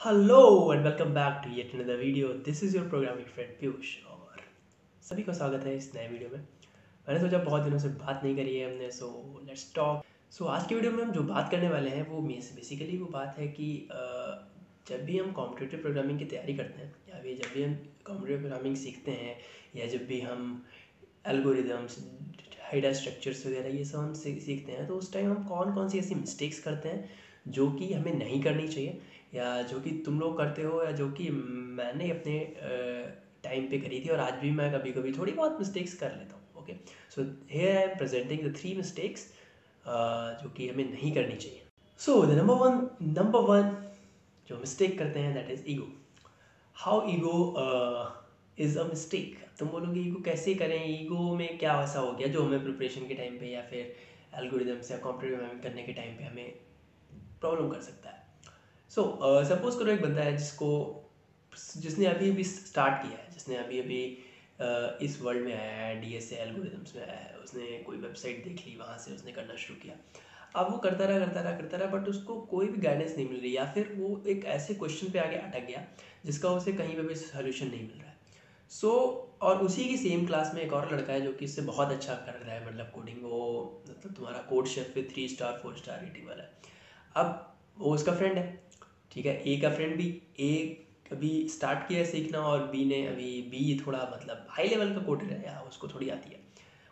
Hello and welcome back to yet another video this is your programming friend Piyush और सभी को स्वागत है इस नए वीडियो में। मैंने सोचा बहुत दिनों से बात नहीं करी है हमने सो लेट्स टॉक सो आज की वीडियो में हम जो बात करने वाले हैं, वो बेसिकली वो बात है कि जब भी हम कॉम्पिटेटिव प्रोग्रामिंग की तैयारी करते हैं, या भी जब भी हम कॉम्पिटेटिव प्रोग्रामिंग सीखते हैं, या जब भी हम एल्गोरिदम्स हाइडा स्ट्रक्चर्स वगैरह ये सब हम सीखते हैं तो उस टाइम हम कौन कौन सी ऐसी मिस्टेक्स करते हैं, जो कि हमें नहीं करनी चाहिए या जो कि तुम लोग करते हो या जो कि मैंने अपने टाइम पे करी थी और आज भी मैं कभी कभी थोड़ी बहुत मिस्टेक्स कर लेता हूँ okay so here I am presenting the three mistakes जो कि हमें नहीं करनी चाहिए। So the number one number one जो मिस्टेक करते हैं that is ego how ego is a mistake तुम बोलोगे ईगो कैसे करें? ईगो में क्या ऐसा हो गया जो हमें प्रिपरेशन के टाइम पे या फिर एल्गोरिदम्स या कॉम्पिटेटिव करने के टाइम पे हमें प्रॉब्लम कर सकता है? सो सपोज़ uh, करो एक बंदा है जिसको जिसने अभी अभी स्टार्ट किया है जिसने अभी अभी uh, इस वर्ल्ड में आया है डी एस एल्गोरिदम्स में आया है उसने कोई वेबसाइट देख ली वहाँ से उसने करना शुरू किया। अब वो करता रहा करता रहा करता रहा बट उसको कोई भी गाइडेंस नहीं मिल रही या फिर वो एक ऐसे क्वेश्चन पे आगे अटक गया जिसका उसे कहीं पर भी सोल्यूशन नहीं मिल रहा है। सो so, और उसी की सेम क्लास में एक और लड़का है जो कि इससे बहुत अच्छा कर रहा है मतलब कोडिंग वो मतलब तुम्हारा कोड शेफ पे three star four star rating वाला है। अब वो उसका फ्रेंड है। ठीक है? ए का फ्रेंड भी ए अभी स्टार्ट किया है सीखना और बी ने अभी बी थोड़ा मतलब हाई लेवल का कोडर है उसको थोड़ी आती है।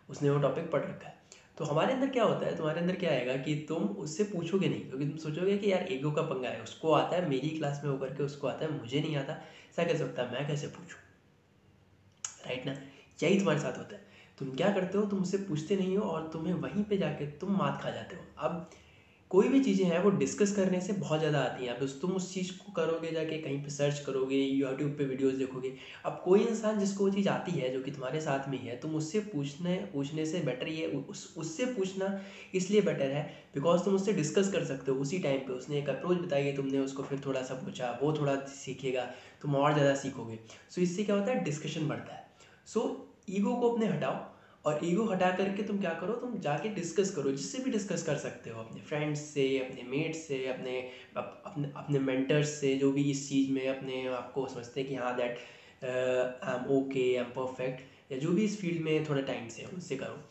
उसने वो टॉपिक पढ़ रखा है। तो हमारे अंदर क्या होता है? तुम्हारे अंदर क्या आएगा कि तुम उससे पूछोगे नहीं, क्योंकि तुम सोचोगे कि यार एगो का पंगा है, उसको आता है, मेरी क्लास में होकर के उसको आता है, मुझे नहीं आता, ऐसा कैसे होता है? मैं कैसे पूछूँ? राइट ना? यही तुम्हारे साथ होता है। तुम क्या करते हो? तुम उससे पूछते नहीं हो और तुम्हें वहीं पे जाके तुम मात खा जाते हो। अब कोई भी चीज़ें हैं, वो डिस्कस करने से बहुत ज़्यादा आती हैं। अब तुम उस चीज़ को करोगे जाके, कहीं पे सर्च करोगे यूट्यूब पे वीडियोस देखोगे, अब कोई इंसान जिसको वो चीज़ आती है, जो कि तुम्हारे साथ में ही है तुम उससे पूछने पूछने से बेटर ये, उस, उससे पूछना इसलिए बेटर है बिकॉज़ तुम उससे डिस्कस कर सकते हो उसी टाइम पर उसने एक अप्रोच बताई है तुमने, उसको फिर थोड़ा सा पूछा, वो थोड़ा सीखेगा, तुम और ज़्यादा सीखोगे। सो इससे क्या होता है? डिस्कशन बढ़ता है। सो ईगो को अपने हटाओ और ईगो हटा करके तुम क्या करो? तुम जाके डिस्कस करो जिससे भी डिस्कस कर सकते हो अपने फ्रेंड्स से अपने मेट से अपने अप, अपने अपने मेंटर्स से जो भी इस चीज़ में अपने आपको समझते हैं कि हाँ that I am okay I am perfect या जो भी इस फ़ील्ड में थोड़ा टाइम से उनसे करो।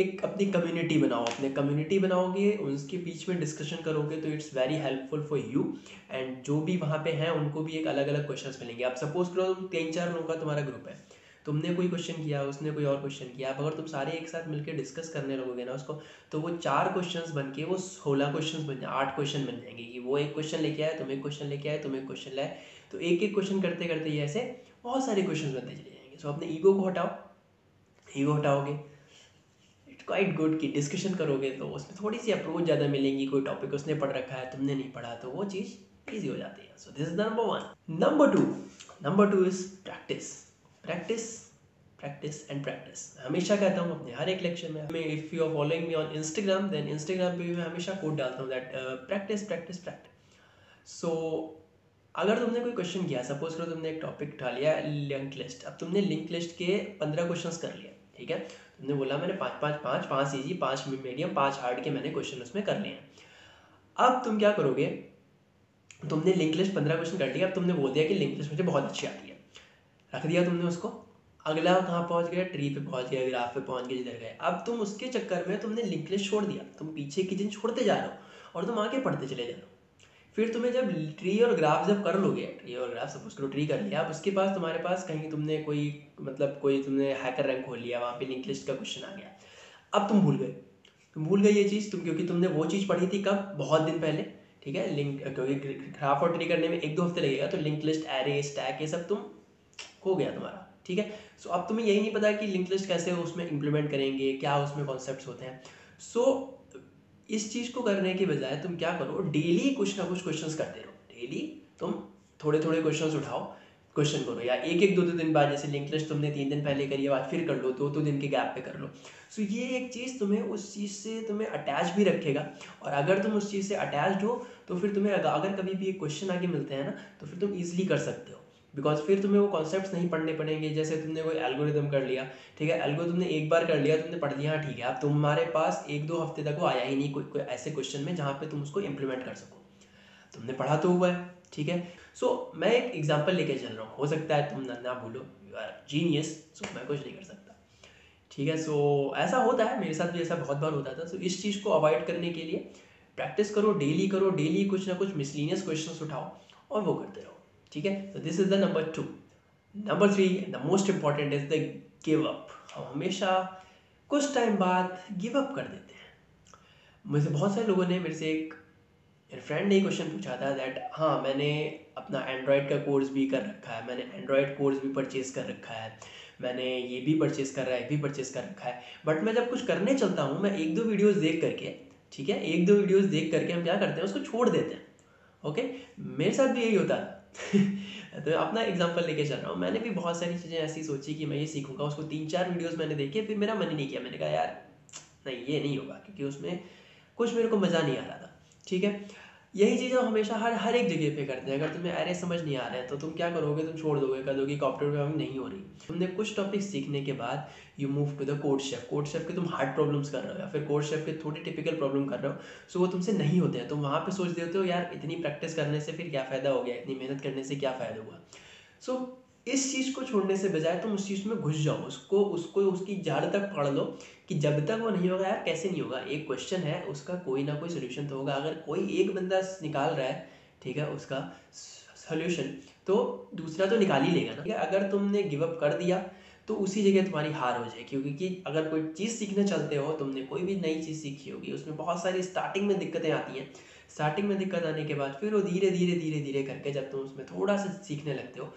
एक अपनी कम्युनिटी बनाओ अपने कम्युनिटी बनाओगे उसके बीच में डिस्कशन करोगे तो it's very helpful for you and जो भी वहाँ पे हैं उनको भी एक अलग अलग क्वेश्चंस मिलेंगे। आप सपोज़ करो तीन चार लोगों का तुम्हारा ग्रुप है। तुमने कोई क्वेश्चन किया, उसने कोई और क्वेश्चन किया, अब अगर तुम सारे एक साथ मिलकर डिस्कस करने लगोगे ना उसको तो वो चार क्वेश्चन बन के वो सोलह क्वेश्चन बन जाए आठ क्वेश्चन बन जाएँगे कि वो एक क्वेश्चन लेके आए, तुम एक क्वेश्चन लेके आए, तुम एक क्वेश्चन लाए। तो एक एक क्वेश्चन करते करते ये ऐसे बहुत सारे क्वेश्चन बनते चले जाएँगे। सो अपने ईगो को हटाओ। ईगो हटाओगे। इट्स क्वाइट गुड कि डिस्कशन करोगे तो उसमें थोड़ी सी अप्रोच ज़्यादा मिलेंगी, कोई टॉपिक उसने पढ़ रखा है, तुमने नहीं पढ़ा तो वो चीज़ ईजी हो जाती है। So this is number one number two number two is practice practice practice and practice हमेशा कहता हूँ, अपने हर एक लेक्चर में मैं if you are following me on Instagram then Instagram पे भी मैं हमेशा कोड डालता हूँ that practice practice practice so अगर तुमने कोई क्वेश्चन किया सपोज़ करो तुमने एक टॉपिक उठा लिया लिंक लिस्ट अब तुमने लिंक लिस्ट के पंद्रह क्वेश्चन कर लिए, ठीक है? तुमने बोला, मैंने पाँच पाँच पाँच पाँच ईजी पाँच मीडियम पाँच हार्ड के मैंने क्वेश्चन उसमें कर लिए अब तुम क्या करोगे? तुमने लिंक लिस्ट पंद्रह क्वेश्चन कर लिया, अब तुमने बोल दिया कि लिंक लिस्ट मुझे बहुत अच्छी आती है। रख दिया तुमने उसको। अगला कहाँ पहुँच गया? ट्री पे पहुँच गया, ग्राफ पे पहुँच गया, जिधर गए अब तुम उसके चक्कर में तुमने लिंक लिस्ट छोड़ दिया। तुम पीछे की दिन छोड़ते जा रहे हो और तुम आगे पढ़ते चले जा रहे हो। फिर तुम्हें जब ट्री और ग्राफ जब कर लोगे, ट्री और ग्राफ सपोज़ करो ट्री कर लिया, अब उसके पास तुम्हारे पास कहीं तुमने कोई मतलब कोई तुमने हैकर रैंक खोल लिया, वहाँ पे लिंक लिस्ट का क्वेश्चन आ गया। अब तुम भूल गए। तुम भूल गए ये चीज़, तुम क्योंकि तुमने वो चीज़ पढ़ी थी कब? बहुत दिन पहले, ठीक है? लिंक, क्योंकि ग्राफ और ट्री करने में एक दो हफ़्ते लगेगा तो लिंक लिस्ट, एरे, स्टैक, ये सब तुम हो गया तुम्हारा ठीक है? सो so, अब तुम्हें यही नहीं पता कि लिंक लिस्ट कैसे उसमें इम्प्लीमेंट करेंगे क्या उसमें कॉन्सेप्ट होते हैं। सो so, इस चीज़ को करने के बजाय तुम क्या करो डेली कुछ ना कुछ क्वेश्चंस करते रहो। डेली तुम थोड़े थोड़े क्वेश्चंस उठाओ क्वेश्चन करो या एक एक दो दो दिन बाद जैसे लिंक लिस्ट तुमने तीन दिन पहले करी है फिर कर लो दो दो दिन के गैप पे कर लो। सो ये एक चीज़ तुम्हें उस चीज़ से तुम्हें अटैच भी रखेगा और अगर तुम उस चीज़ से अटैच हो तो फिर तुम्हें अगर कभी भी एक क्वेश्चन आगे मिलते हैं ना तो फिर तुम ईजिली कर सकते हो। बिकॉज़ फिर तुम्हें वो कॉन्सेप्ट नहीं पढ़ने पड़ेंगे जैसे तुमने कोई एल्गोरिदम कर लिया ठीक है? एल्गो तुमने एक बार कर लिया तुमने पढ़ लिया ठीक है? अब तुम्हारे पास एक दो हफ़्ते तक वो आया ही नहीं कोई, कोई ऐसे क्वेश्चन में जहाँ पे तुम उसको इम्प्लीमेंट कर सको। तुमने पढ़ा तो हुआ है ठीक है? सो so, मैं एक एग्ज़ाम्पल लेके चल रहा हूँ। हो सकता है तुम ना, बोलो यू आर जीनियस सो मैं कुछ नहीं कर सकता। ठीक है? सो so, ऐसा होता है मेरे साथ भी ऐसा बहुत बार होता था। सो so, इस चीज़ को अवॉइड करने के लिए प्रैक्टिस करो डेली करो डेली कुछ ना कुछ मिसलिनियस क्वेश्चन उठाओ और वो करते रहो। ठीक है? तो this is the number two number three the most important is the give up हम हमेशा कुछ टाइम बाद गिव अप कर देते हैं। मुझे बहुत सारे लोगों ने मेरे से एक मेरे फ्रेंड ने क्वेश्चन पूछा था दैट हाँ मैंने अपना एंड्रॉयड का कोर्स भी कर रखा है, मैंने एंड्रॉयड कोर्स भी परचेज़ कर रखा है, मैंने ये भी परचेज़ कर रहा है, ये भी परचेज़ कर रखा है। बट मैं जब कुछ करने चलता हूँ, मैं एक दो वीडियोस देख करके, ठीक है? एक दो वीडियोस देख करके हम क्या करते हैं, उसको छोड़ देते हैं। ओके मेरे साथ भी यही होता है तो अपना एग्ज़ाम्पल लेके चल रहा हूँ। मैंने भी बहुत सारी चीज़ें ऐसी सोची कि मैं ये सीखूँगा। उसको तीन चार वीडियोज़ मैंने देखे, फिर मेरा मन ही नहीं किया। मैंने कहा, यार, नहीं, ये नहीं होगा। क्योंकि उसमें कुछ मेरे को मज़ा नहीं आ रहा था। ठीक है? यही चीज़ हम हमेशा हर हर एक जगह पे करते हैं। अगर तुम्हें अरे समझ नहीं आ रहा है तो तुम क्या करोगे? तुम छोड़ दोगे कर दोगे कॉपरेट प्रॉब्लम नहीं हो रही। तुमने कुछ टॉपिक सीखने के बाद you move to the CodeChef CodeChef के तुम हार्ड प्रॉब्लम्स कर रहे हो या फिर कोर्ट शेफ के थोड़ी टिपिकल प्रॉब्लम कर रहे हो सो वो तुमसे नहीं होते हैं। तुम वहाँ पर सोच देते हो, यार, इतनी प्रैक्टिस करने से फिर क्या फ़ायदा हो गया? इतनी मेहनत करने से क्या फ़ायदा हुआ? सो इस चीज़ को छोड़ने से बजाय तुम उस चीज़ में घुस जाओ। उसको उसको, उसकी जड़ तक पढ़ लो कि जब तक वो नहीं होगा यार, कैसे नहीं होगा? एक क्वेश्चन है, उसका कोई ना कोई सोल्यूशन तो होगा। अगर कोई एक बंदा निकाल रहा है, ठीक है, उसका सोल्यूशन तो दूसरा तो निकाल ही लेगा ना। अगर तुमने गिव अप कर दिया तो उसी जगह तुम्हारी हार हो जाए क्योंकि कि अगर कोई चीज़ सीखने चलते हो, तुमने कोई भी नई चीज़ सीखी होगी, उसमें बहुत सारी स्टार्टिंग में दिक्कतें आती हैं। स्टार्टिंग में दिक्कत आने के बाद फिर वो धीरे धीरे धीरे धीरे करके जब तुम उसमें थोड़ा सा सीखने लगते हो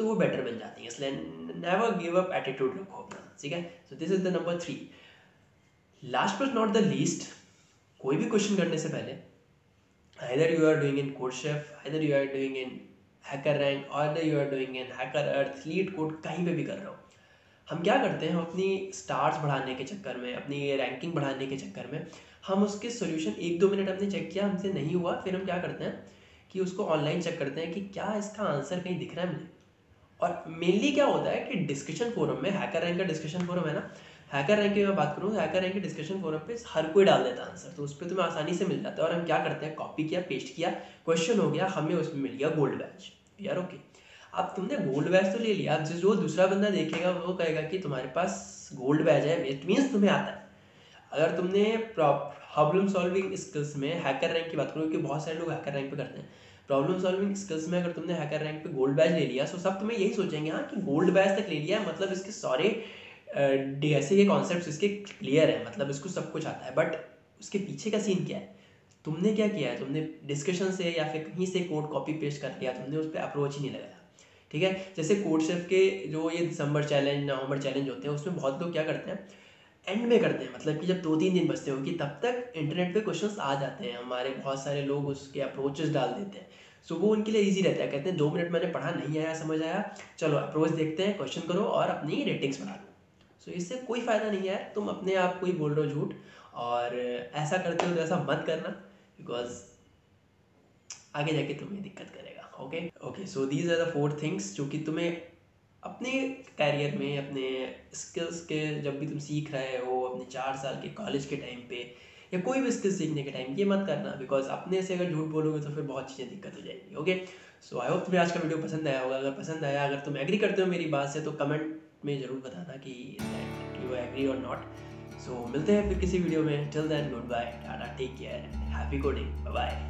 तो वो बेटर बन जाती है। इसलिए नेवर गिव अप एटीट्यूड रखो अपना ठीक है? So this is the number three last but not the least कोई भी क्वेश्चन करने से पहले either you are doing in CodeChef, either you are doing in HackerRank और you are doing in HackerEarth LeetCode कहीं पे भी कर रहे हो। हम क्या करते हैं हम अपनी स्टार्स बढ़ाने के चक्कर में अपनी रैंकिंग बढ़ाने के चक्कर में हम उसके सोल्यूशन एक दो मिनट हमने चेक किया हमसे नहीं हुआ फिर हम क्या करते हैं कि उसको ऑनलाइन चेक करते हैं कि क्या इसका आंसर कहीं दिख रहा है मुझे और मेनली क्या होता है कि डिस्कशन फोरम में हैकर रैंक का डिस्कशन फोरम है ना? हैकर रैंक की मैं बात करूँ हैकर रैंक के डिस्कशन फोरम पे हर कोई डाल देता है आंसर तो उस पर तुम्हें आसानी से मिल जाता है। और हम क्या करते हैं? कॉपी किया पेस्ट किया क्वेश्चन हो गया, हमें उसमें मिल गया गोल्ड बैच यार ओके अब तुमने गोल्ड बैच तो ले लिया, अब जो दूसरा बंदा देखेगा, वो कहेगा कि तुम्हारे पास गोल्ड बैच है इट मीन्स तुम्हें आता है। अगर तुमने प्रॉब्लम सॉल्विंग स्किल्स में हैकर रैंक की बात करो, क्योंकि बहुत सारे लोग हैकर रैंक पे करते हैं प्रॉब्लम सॉल्विंग स्किल्स में अगर तुमने हैकर रैंक पे गोल्ड बैच ले लिया तो सब तुम्हें यही सोचेंगे हाँ कि गोल्ड बैच तक ले लिया है मतलब इसके सारे एस के कॉन्सेप्ट इसके क्लियर है मतलब इसको सब कुछ आता है बट उसके पीछे का सीन क्या है? तुमने क्या किया है? तुमने डिस्कशन से या फिर कहीं से कोड कॉपी पेस्ट कर लिया तुमने उस पर अप्रोच ही नहीं लगाया, ठीक है? जैसे कोड सेफ़ के जो ये दिसंबर चैलेंज नवंबर चैलेंज होते हैं, उसमें बहुत लोग क्या करते हैं? एंड में करते हैं। मतलब कि जब दो तीन दिन बचते हो कि तब तक इंटरनेट पे क्वेश्चंस आ जाते हैं। हमारे बहुत सारे लोग उसके अप्रोचेस डाल देते हैं। सो वो उनके लिए ईजी रहता है। कहते हैं, दो मिनट मैंने पढ़ा, नहीं आया, समझ आया। चलो अप्रोच देखते हैं क्वेश्चन करो और अपनी रेटिंग्स बना लो। सो इससे कोई फ़ायदा नहीं है। तुम अपने आप को ही बोल रहे हो झूठ। और ऐसा करते हो तो ऐसा मत करना बिकॉज़ आगे जाके तुम्हें दिक्कत करेगा। Okay okay so these are the four things जो कि तुम्हें अपने कैरियर में, अपने स्किल्स के जब भी तुम सीख रहे हो, अपने चार साल के कॉलेज के टाइम पे, या कोई भी स्किल सीखने के टाइम ये मत करना बिकॉज़ अपने से अगर झूठ बोलोगे तो फिर बहुत चीज़ें दिक्कत हो जाएगी ओके सो आई होप तुम्हें आज का वीडियो पसंद आया होगा। अगर पसंद आया, अगर तुम एग्री करते हो मेरी बात से तो कमेंट में ज़रूर बताना कि you agree or not so मिलते हैं फिर किसी वीडियो में। Till then good bye tata take care happy coding bye